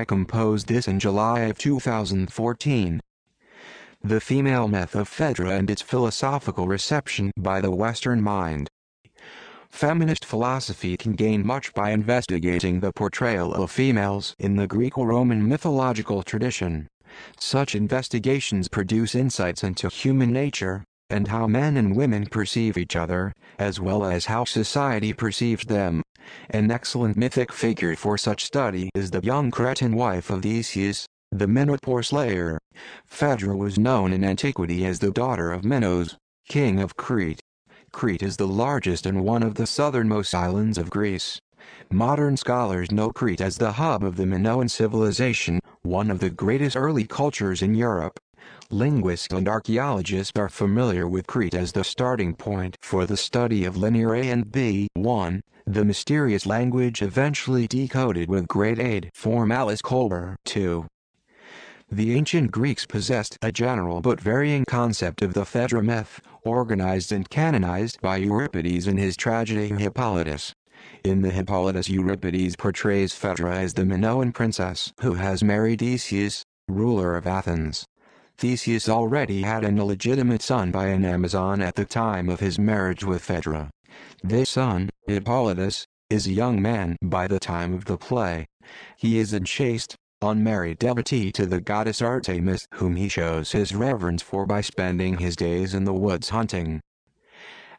I composed this in July of 2014. The female myth of Phaedra and its philosophical reception by the Western mind. Feminist philosophy can gain much by investigating the portrayal of females in the Greco-Roman mythological tradition. Such investigations produce insights into human nature, and how men and women perceive each other, as well as how society perceives them. An excellent mythic figure for such study is the young Cretan wife of Theseus, the Minotaur slayer. Phaedra was known in antiquity as the daughter of Minos, king of Crete. Crete is the largest and one of the southernmost islands of Greece. Modern scholars know Crete as the hub of the Minoan civilization, one of the greatest early cultures in Europe. Linguists and archaeologists are familiar with Crete as the starting point for the study of Linear A and B. 1, the mysterious language eventually decoded with great aid from Alice Kober. 2. The ancient Greeks possessed a general but varying concept of the Phaedra myth, organized and canonized by Euripides in his tragedy Hippolytus. In the Hippolytus Euripides portrays Phaedra as the Minoan princess who has married Theseus, ruler of Athens. Theseus already had an illegitimate son by an Amazon at the time of his marriage with Phaedra. This son, Hippolytus, is a young man by the time of the play. He is a chaste, unmarried devotee to the goddess Artemis whom he shows his reverence for by spending his days in the woods hunting.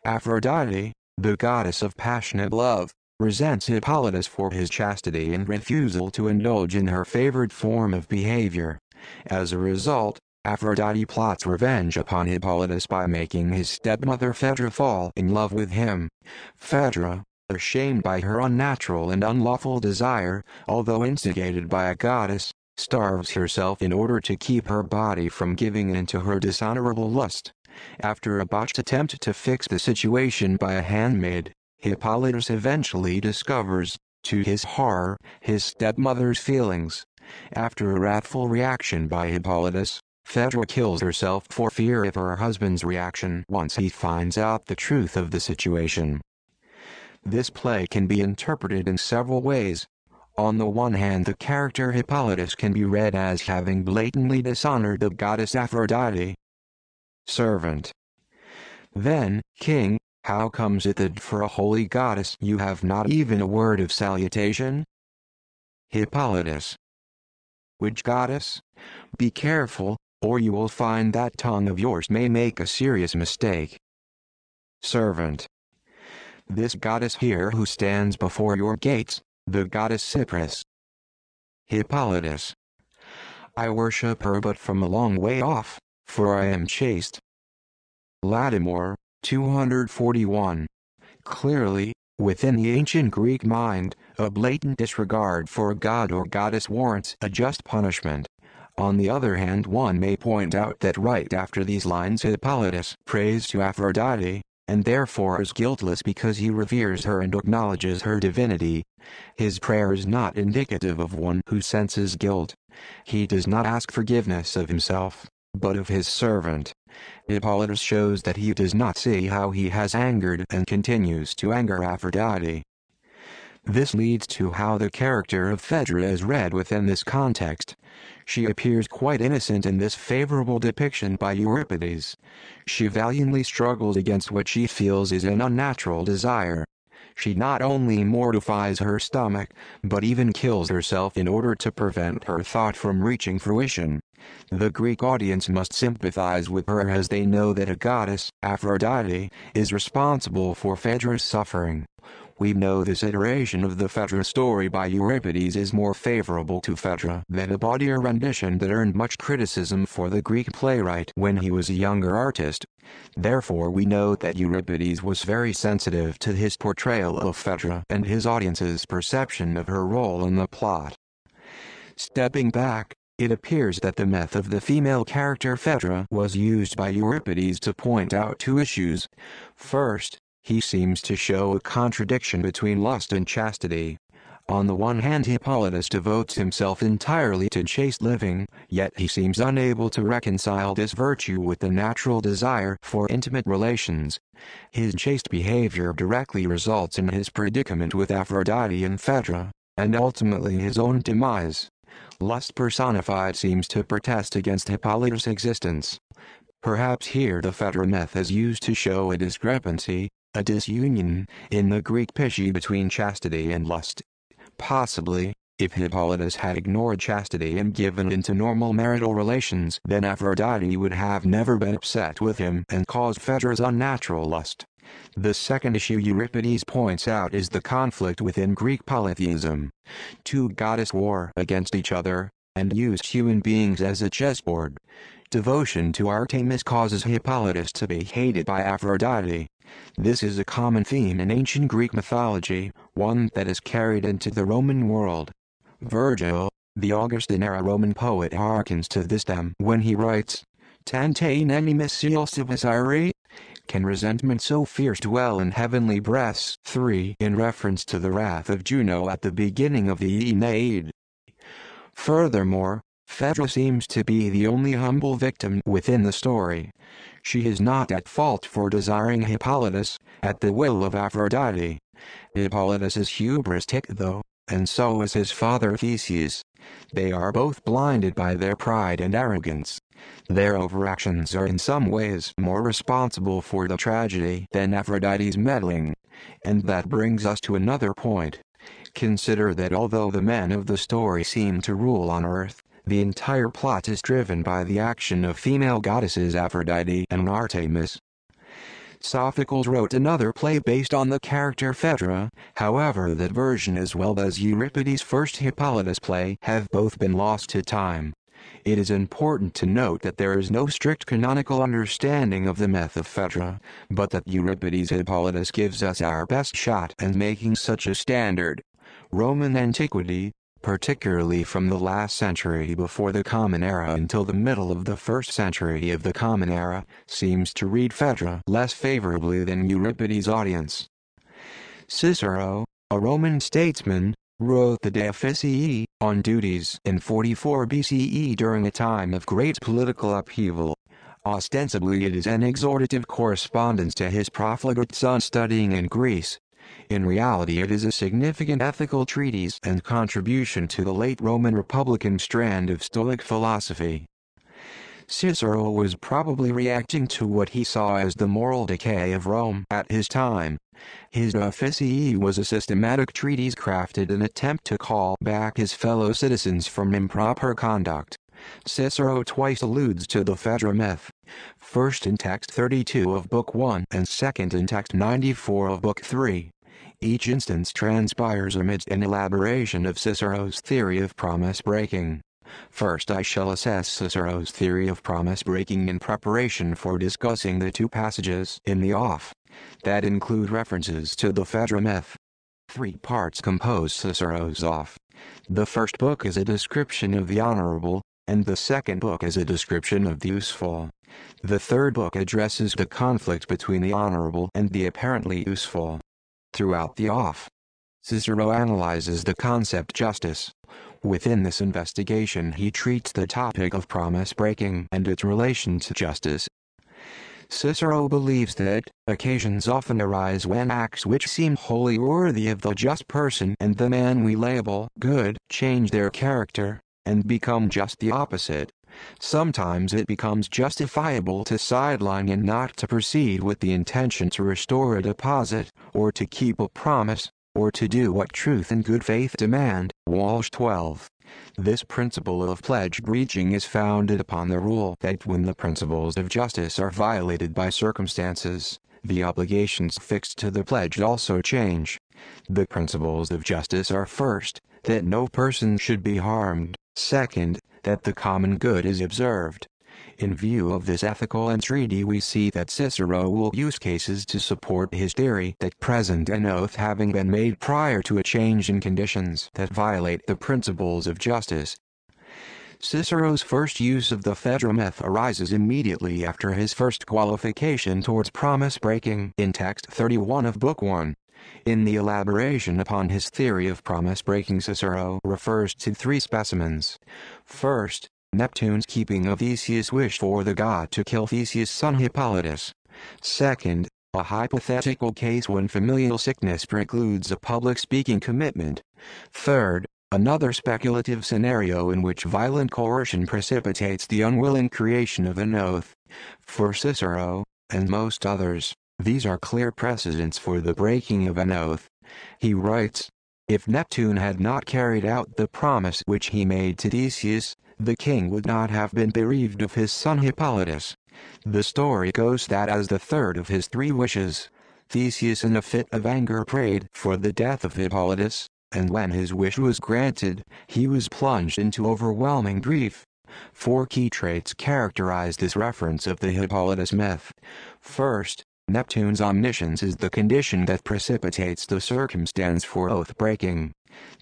Aphrodite, the goddess of passionate love, resents Hippolytus for his chastity and refusal to indulge in her favored form of behavior. As a result, Aphrodite plots revenge upon Hippolytus by making his stepmother Phaedra fall in love with him. Phaedra, ashamed by her unnatural and unlawful desire, although instigated by a goddess, starves herself in order to keep her body from giving in to her dishonorable lust. After a botched attempt to fix the situation by a handmaid, Hippolytus eventually discovers, to his horror, his stepmother's feelings. After a wrathful reaction by Hippolytus, Phaedra kills herself for fear of her husband's reaction once he finds out the truth of the situation. This play can be interpreted in several ways. On the one hand the character Hippolytus can be read as having blatantly dishonored the goddess Aphrodite. Servant. Then, king, how comes it that for a holy goddess you have not even a word of salutation? Hippolytus. Which goddess? Be careful, or you will find that tongue of yours may make a serious mistake. Servant. This goddess here who stands before your gates, the goddess Cypris. Hippolytus. I worship her but from a long way off, for I am chaste. Lattimore, 241. Clearly, within the ancient Greek mind, a blatant disregard for a god or goddess warrants a just punishment. On the other hand one may point out that right after these lines Hippolytus prays to Aphrodite, and therefore is guiltless because he reveres her and acknowledges her divinity. His prayer is not indicative of one who senses guilt. He does not ask forgiveness of himself, but of his servant. Hippolytus shows that he does not see how he has angered and continues to anger Aphrodite. This leads to how the character of Phaedra is read within this context. She appears quite innocent in this favorable depiction by Euripides. She valiantly struggles against what she feels is an unnatural desire. She not only mortifies her stomach, but even kills herself in order to prevent her thought from reaching fruition. The Greek audience must sympathize with her as they know that a goddess, Aphrodite, is responsible for Phaedra's suffering. We know this iteration of the Phaedra story by Euripides is more favorable to Phaedra than a bawdier rendition that earned much criticism for the Greek playwright when he was a younger artist. Therefore we know that Euripides was very sensitive to his portrayal of Phaedra and his audience's perception of her role in the plot. Stepping back, it appears that the myth of the female character Phaedra was used by Euripides to point out two issues. First, he seems to show a contradiction between lust and chastity. On the one hand Hippolytus devotes himself entirely to chaste living, yet he seems unable to reconcile this virtue with the natural desire for intimate relations. His chaste behavior directly results in his predicament with Aphrodite and Phaedra, and ultimately his own demise. Lust personified seems to protest against Hippolytus' existence. Perhaps here the Phaedra myth is used to show a discrepancy, a disunion, in the Greek psyche between chastity and lust. Possibly, if Hippolytus had ignored chastity and given into normal marital relations then Aphrodite would have never been upset with him and caused Phaedra's unnatural lust. The second issue Euripides points out is the conflict within Greek polytheism. Two goddesses war against each other, and used human beings as a chessboard. Devotion to Artemis causes Hippolytus to be hated by Aphrodite. This is a common theme in ancient Greek mythology, one that is carried into the Roman world. Virgil, the Augustan-era Roman poet harkens to this theme when he writes, Tantaene animis irae? Can resentment so fierce dwell in heavenly breasts? 3. In reference to the wrath of Juno at the beginning of the Aeneid. Furthermore, Phaedra seems to be the only humble victim within the story. She is not at fault for desiring Hippolytus, at the will of Aphrodite. Hippolytus is hubristic though, and so is his father Theseus. They are both blinded by their pride and arrogance. Their overactions are in some ways more responsible for the tragedy than Aphrodite's meddling. And that brings us to another point. Consider that although the men of the story seem to rule on earth, the entire plot is driven by the action of female goddesses Aphrodite and Artemis. Sophocles wrote another play based on the character Phaedra, however that version as well as Euripides' first Hippolytus play have both been lost to time. It is important to note that there is no strict canonical understanding of the myth of Phaedra, but that Euripides' Hippolytus gives us our best shot and making such a standard. Roman antiquity, particularly from the last century before the Common Era until the middle of the first century of the Common Era, seems to read Phaedra less favorably than Euripides' audience. Cicero, a Roman statesman, wrote the De Officii on duties in 44 BCE during a time of great political upheaval. Ostensibly it is an exhortative correspondence to his profligate son studying in Greece, in reality it is a significant ethical treatise and contribution to the late Roman Republican strand of Stoic philosophy. Cicero was probably reacting to what he saw as the moral decay of Rome at his time. His Officii was a systematic treatise crafted in attempt to call back his fellow citizens from improper conduct. Cicero twice alludes to the Phaedra myth, first in text 32 of Book 1 and second in text 94 of Book 3. Each instance transpires amidst an elaboration of Cicero's theory of promise breaking. First I shall assess Cicero's theory of promise breaking in preparation for discussing the two passages in the off that include references to the Phaedra myth. Three parts compose Cicero's off. The first book is a description of the honorable, and the second book is a description of the useful. The third book addresses the conflict between the honorable and the apparently useful throughout the off. Cicero analyzes the concept justice. Within this investigation he treats the topic of promise breaking and its relation to justice. Cicero believes that occasions often arise when acts which seem wholly worthy of the just person and the man we label good change their character and become just the opposite. Sometimes it becomes justifiable to sideline and not to proceed with the intention to restore a deposit, or to keep a promise, or to do what truth and good faith demand. Walsh 12. This principle of pledge breaching is founded upon the rule that when the principles of justice are violated by circumstances, the obligations fixed to the pledge also change. The principles of justice are first, that no person should be harmed, second, that the common good is observed. In view of this ethical entreaty we see that Cicero will use cases to support his theory that present an oath having been made prior to a change in conditions that violate the principles of justice. Cicero's first use of the Phaedra myth arises immediately after his first qualification towards promise breaking in text 31 of Book 1. In the elaboration upon his theory of promise-breaking Cicero refers to three specimens. First, Neptune's keeping of Theseus' wish for the god to kill Theseus' son Hippolytus. Second, a hypothetical case when familial sickness precludes a public speaking commitment. Third, Another speculative scenario in which violent coercion precipitates the unwilling creation of an oath. For Cicero, and most others, these are clear precedents for the breaking of an oath. He writes, If Neptune had not carried out the promise which he made to Theseus, the king would not have been bereaved of his son Hippolytus. The story goes that as the third of his three wishes, Theseus in a fit of anger prayed for the death of Hippolytus, and when his wish was granted, he was plunged into overwhelming grief. Four key traits characterize this reference of the Hippolytus myth. First, Neptune's omniscience is the condition that precipitates the circumstance for oath breaking.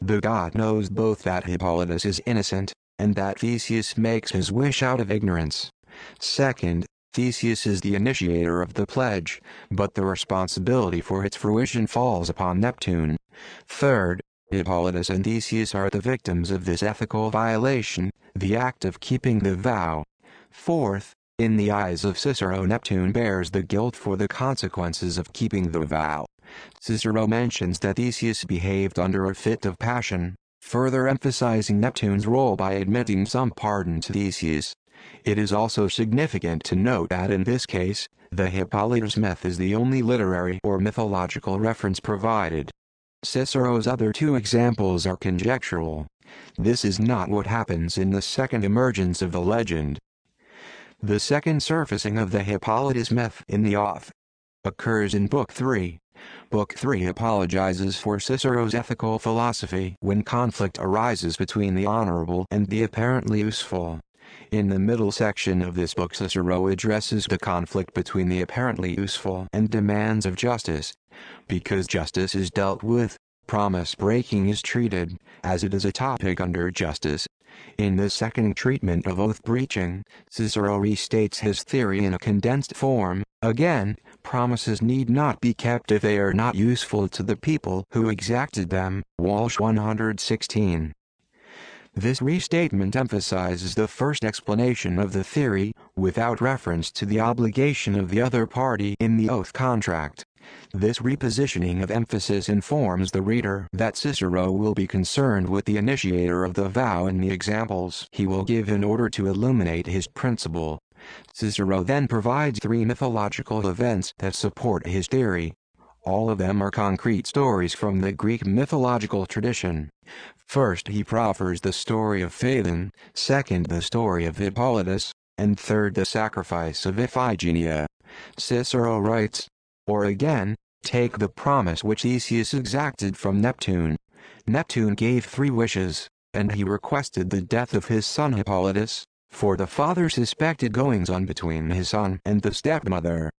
The god knows both that Hippolytus is innocent, and that Theseus makes his wish out of ignorance. Second, Theseus is the initiator of the pledge, but the responsibility for its fruition falls upon Neptune. Third, Hippolytus and Theseus are the victims of this ethical violation, the act of keeping the vow. Fourth, in the eyes of Cicero Neptune bears the guilt for the consequences of keeping the vow. Cicero mentions that Theseus behaved under a fit of passion, further emphasizing Neptune's role by admitting some pardon to Theseus. It is also significant to note that in this case, the Hippolytus myth is the only literary or mythological reference provided. Cicero's other two examples are conjectural. This is not what happens in the second emergence of the legend. The second surfacing of the Hippolytus myth in the oath occurs in Book 3. Book 3 apologizes for Cicero's ethical philosophy when conflict arises between the honorable and the apparently useful. In the middle section of this book Cicero addresses the conflict between the apparently useful and demands of justice, because justice is dealt with, promise breaking is treated, as it is a topic under justice. In the second treatment of oath breaching, Cicero restates his theory in a condensed form. Again, promises need not be kept if they are not useful to the people who exacted them. Walsh 116. This restatement emphasizes the first explanation of the theory, without reference to the obligation of the other party in the oath contract. This repositioning of emphasis informs the reader that Cicero will be concerned with the initiator of the vow in the examples he will give in order to illuminate his principle. Cicero then provides three mythological events that support his theory. All of them are concrete stories from the Greek mythological tradition. First he proffers the story of Phaethon, second the story of Hippolytus, and third the sacrifice of Iphigenia. Cicero writes, or again, take the promise which Theseus exacted from Neptune. Neptune gave three wishes, and he requested the death of his son Hippolytus, for the father suspected goings-on between his son and the stepmother.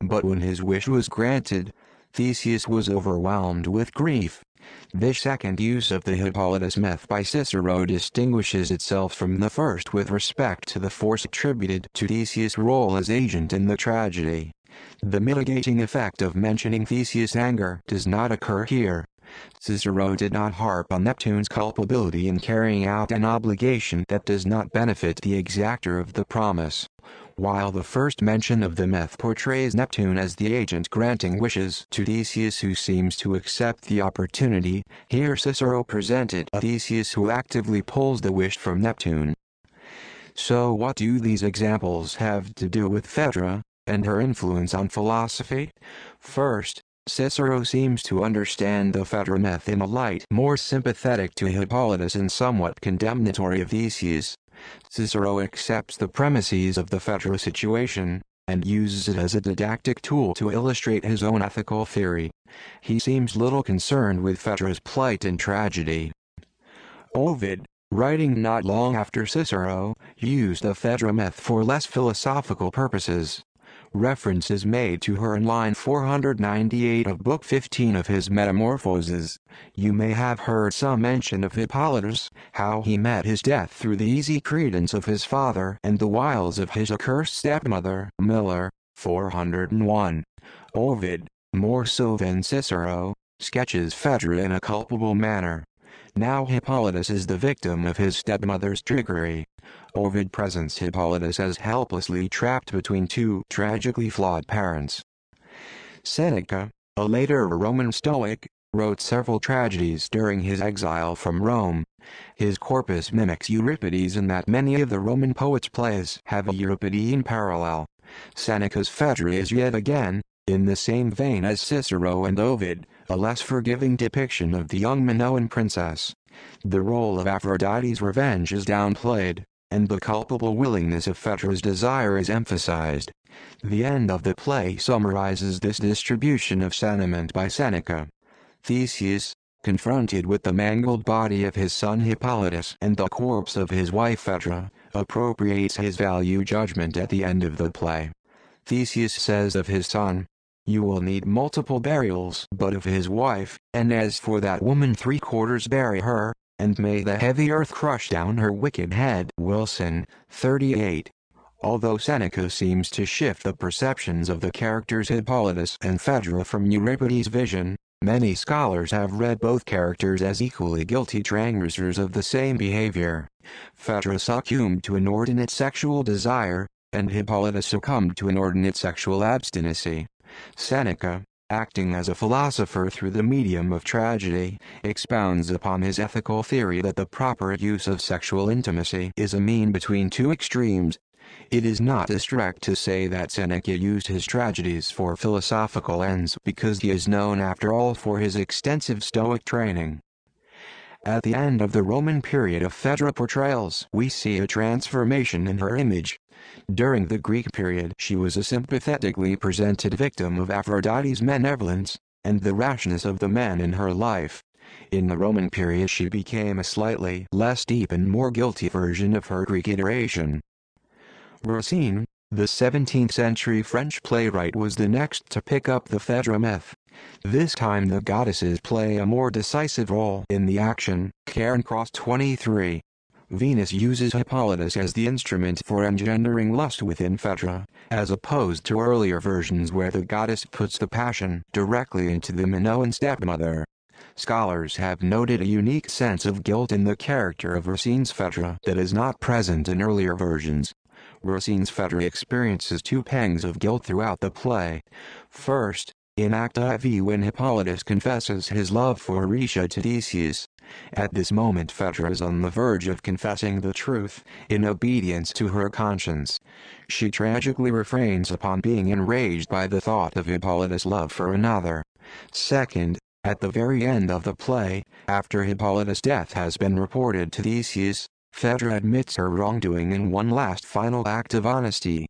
But when his wish was granted, Theseus was overwhelmed with grief. This second use of the Hippolytus myth by Cicero distinguishes itself from the first with respect to the force attributed to Theseus' role as agent in the tragedy. The mitigating effect of mentioning Theseus' anger does not occur here. Cicero did not harp on Neptune's culpability in carrying out an obligation that does not benefit the exactor of the promise. While the first mention of the myth portrays Neptune as the agent granting wishes to Theseus who seems to accept the opportunity, here Cicero presented a Theseus who actively pulls the wish from Neptune. So what do these examples have to do with Phaedra? And her influence on philosophy? First, Cicero seems to understand the Phaedra myth in a light more sympathetic to Hippolytus and somewhat condemnatory of Theseus. Cicero accepts the premises of the Phaedra situation, and uses it as a didactic tool to illustrate his own ethical theory. He seems little concerned with Phaedra's plight and tragedy. Ovid, writing not long after Cicero, used the Phaedra myth for less philosophical purposes. Reference is made to her in line 498 of Book 15 of his Metamorphoses. You may have heard some mention of Hippolytus, how he met his death through the easy credence of his father and the wiles of his accursed stepmother, Miller, 401. Ovid, more so than Cicero, sketches Phaedra in a culpable manner. Now Hippolytus is the victim of his stepmother's trickery. Ovid presents Hippolytus as helplessly trapped between two tragically flawed parents. Seneca, a later Roman Stoic, wrote several tragedies during his exile from Rome. His corpus mimics Euripides in that many of the Roman poets' plays have a Euripidean parallel. Seneca's Phaedra is yet again, in the same vein as Cicero and Ovid, a less forgiving depiction of the young Minoan princess. The role of Aphrodite's revenge is downplayed, and the culpable willingness of Phaedra's desire is emphasized. The end of the play summarizes this distribution of sentiment by Seneca. Theseus, confronted with the mangled body of his son Hippolytus and the corpse of his wife Phaedra, appropriates his value judgment at the end of the play. Theseus says of his son, You will need multiple burials but of his wife, and as for that woman three quarters bury her, and may the heavy earth crush down her wicked head. Wilson, 38. Although Seneca seems to shift the perceptions of the characters Hippolytus and Phaedra from Euripides' vision, Many scholars have read both characters as equally guilty transgressors of the same behavior. Phaedra succumbed to inordinate sexual desire, and Hippolytus succumbed to inordinate sexual abstinacy. Seneca, acting as a philosopher through the medium of tragedy, expounds upon his ethical theory that the proper use of sexual intimacy is a mean between two extremes, it is not distract to say that Seneca used his tragedies for philosophical ends because he is known after all for his extensive Stoic training. At the end of the Roman period of Phaedra portrayals, we see a transformation in her image. During the Greek period, she was a sympathetically presented victim of Aphrodite's malevolence, and the rashness of the men in her life. In the Roman period she became a slightly less deep and more guilty version of her Greek iteration. Racine, the 17th-century French playwright was the next to pick up the Phaedra myth. This time the goddesses play a more decisive role in the action. Cairncross 23. Venus uses Hippolytus as the instrument for engendering lust within Phaedra, as opposed to earlier versions where the goddess puts the passion directly into the Minoan stepmother. Scholars have noted a unique sense of guilt in the character of Racine's Phaedra that is not present in earlier versions. Racine's Phaedra experiences two pangs of guilt throughout the play. First, in Act IV when Hippolytus confesses his love for Aricia to Theseus. At this moment Phaedra is on the verge of confessing the truth, in obedience to her conscience. She tragically refrains upon being enraged by the thought of Hippolytus' love for another. Second, at the very end of the play, after Hippolytus' death has been reported to Theseus, Phaedra admits her wrongdoing in one last final act of honesty.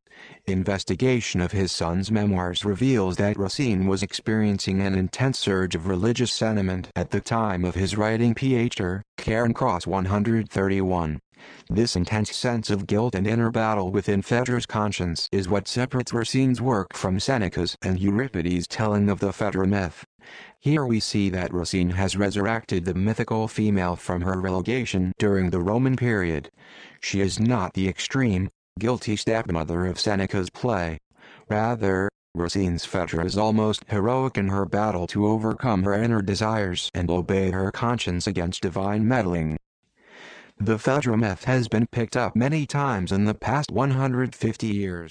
Investigation of his son's memoirs reveals that Racine was experiencing an intense surge of religious sentiment at the time of his writing Pieter, Cross 131. This intense sense of guilt and inner battle within Phaedra's conscience is what separates Racine's work from Seneca's and Euripides' telling of the Phaedra myth. Here we see that Racine has resurrected the mythical female from her relegation during the Roman period. She is not the extreme, guilty stepmother of Seneca's play. Rather, Racine's Phaedra is almost heroic in her battle to overcome her inner desires and obey her conscience against divine meddling. The Phaedra myth has been picked up many times in the past 150 years.